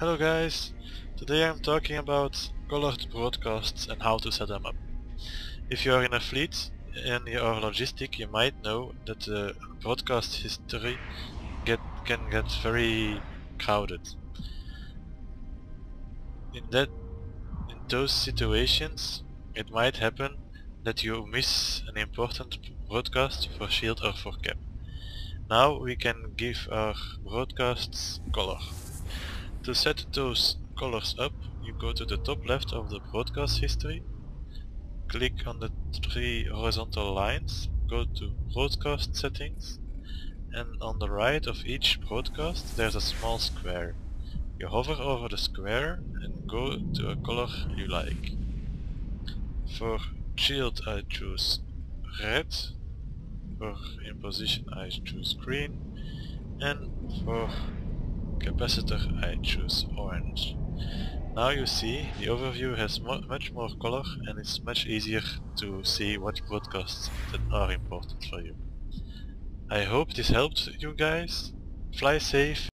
Hello guys, today I'm talking about colored broadcasts and how to set them up. If you are in a fleet and you are logistic you might know that the broadcast history get, can get very crowded. In that in those situations it might happen that you miss an important broadcast for shield or for cap. Now we can give our broadcasts color. To set those colors up, you go to the top left of the broadcast history, click on the three horizontal lines, go to broadcast settings, and on the right of each broadcast there's a small square. You hover over the square and go to a color you like. For shield I choose red, for in position I choose green and for capacitor I choose orange. Now you see the overview has mo much more color and it's much easier to see what broadcasts that are important for you. I hope this helped you guys. Fly safe